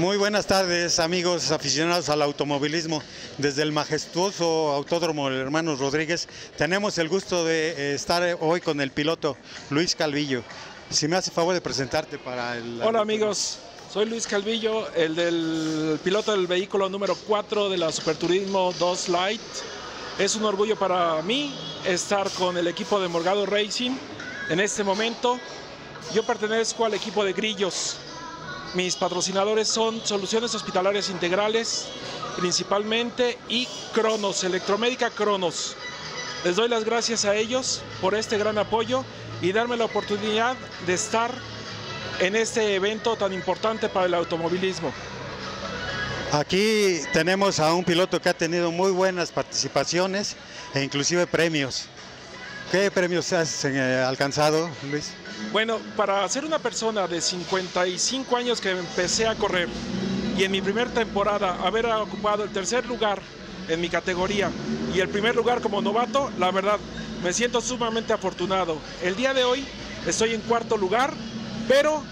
Muy buenas tardes amigos aficionados al automovilismo. Desde el majestuoso Autódromo Hermanos Rodríguez tenemos el gusto de eh, estar hoy con el piloto Luis Calvillo. Si me hace favor de presentarte para el... Hola amigos, soy Luis Calvillo, el del piloto del vehículo número 4 de la Superturismo 2 Light. Es un orgullo para mí estar con el equipo de Morgado Racing en este momento. Yo pertenezco al equipo de Grillos, mis patrocinadores son Soluciones Hospitalarias Integrales, principalmente, y Cronos, Electromédica Cronos. Les doy las gracias a ellos por este gran apoyo y darme la oportunidad de estar en este evento tan importante para el automovilismo. Aquí tenemos a un piloto que ha tenido muy buenas participaciones e inclusive premios. ¿Qué premios has eh, alcanzado, Luis? Bueno, para ser una persona de 55 años que empecé a correr y en mi primera temporada haber ocupado el tercer lugar en mi categoría y el primer lugar como novato, la verdad, me siento sumamente afortunado. El día de hoy estoy en cuarto lugar, pero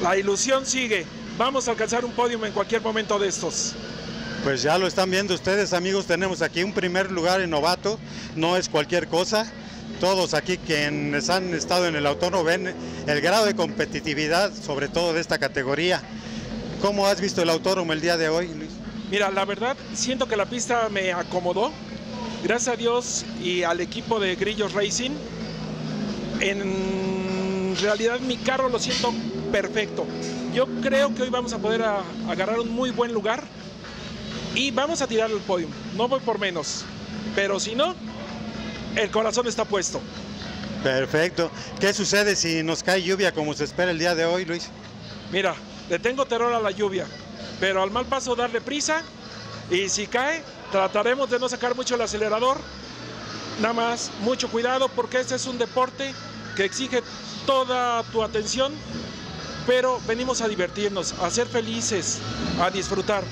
la ilusión sigue. Vamos a alcanzar un podio en cualquier momento de estos. Pues ya lo están viendo ustedes amigos, tenemos aquí un primer lugar en novato, no es cualquier cosa todos aquí quienes han estado en el autónomo ven el grado de competitividad, sobre todo de esta categoría. ¿Cómo has visto el autónomo el día de hoy, Luis? Mira, la verdad, siento que la pista me acomodó. Gracias a Dios y al equipo de Grillos Racing, en realidad mi carro lo siento perfecto. Yo creo que hoy vamos a poder agarrar un muy buen lugar y vamos a tirar el podio. No voy por menos, pero si no, el corazón está puesto. Perfecto. ¿Qué sucede si nos cae lluvia como se espera el día de hoy, Luis? Mira, le tengo terror a la lluvia, pero al mal paso darle prisa y si cae, trataremos de no sacar mucho el acelerador. Nada más, mucho cuidado porque este es un deporte que exige toda tu atención, pero venimos a divertirnos, a ser felices, a disfrutar.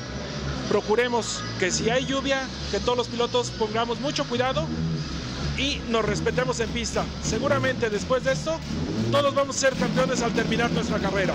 Procuremos que si hay lluvia, que todos los pilotos pongamos mucho cuidado y nos respetemos en pista. Seguramente después de esto, todos vamos a ser campeones al terminar nuestra carrera.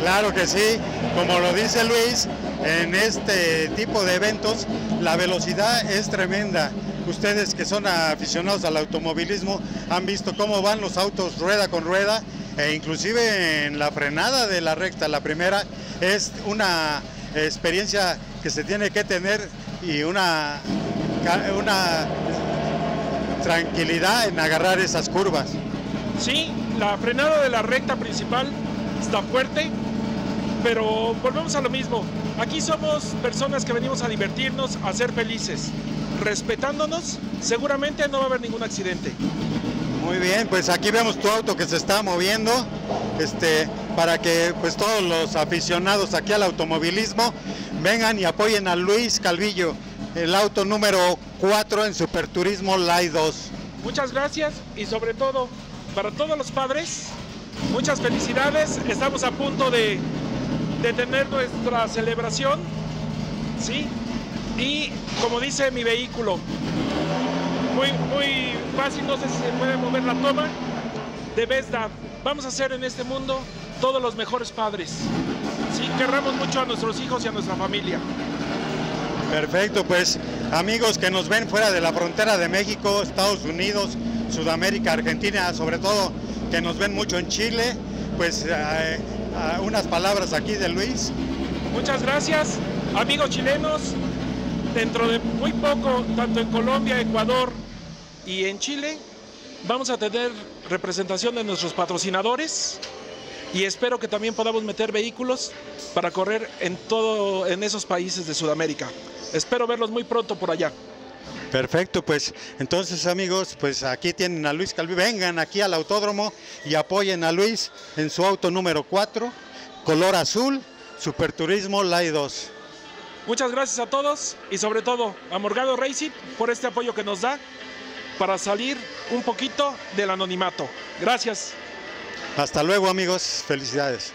Claro que sí, como lo dice Luis, en este tipo de eventos la velocidad es tremenda. Ustedes que son aficionados al automovilismo han visto cómo van los autos rueda con rueda e inclusive en la frenada de la recta, la primera, es una experiencia que se tiene que tener y una, una tranquilidad en agarrar esas curvas. Sí, la frenada de la recta principal está fuerte, pero volvemos a lo mismo. Aquí somos personas que venimos a divertirnos, a ser felices. Respetándonos, seguramente no va a haber ningún accidente. Muy bien, pues aquí vemos tu auto que se está moviendo, este, para que pues todos los aficionados aquí al automovilismo vengan y apoyen a Luis Calvillo el auto número 4 en Superturismo Light 2. Muchas gracias y sobre todo para todos los padres, muchas felicidades. Estamos a punto de, de tener nuestra celebración, ¿sí? Y como dice mi vehículo, muy, muy fácil, no sé si se puede mover la toma, de Best Vamos a ser en este mundo todos los mejores padres. Sí, querramos mucho a nuestros hijos y a nuestra familia. Perfecto, pues amigos que nos ven fuera de la frontera de México, Estados Unidos, Sudamérica, Argentina, sobre todo que nos ven mucho en Chile, pues eh, eh, unas palabras aquí de Luis. Muchas gracias, amigos chilenos. Dentro de muy poco, tanto en Colombia, Ecuador y en Chile, vamos a tener representación de nuestros patrocinadores y espero que también podamos meter vehículos para correr en todo en esos países de Sudamérica. Espero verlos muy pronto por allá. Perfecto, pues entonces amigos, pues aquí tienen a Luis Calvi, vengan aquí al autódromo y apoyen a Luis en su auto número 4, color azul, Superturismo Light 2. Muchas gracias a todos y sobre todo a Morgado Racing por este apoyo que nos da para salir un poquito del anonimato. Gracias. Hasta luego amigos, felicidades.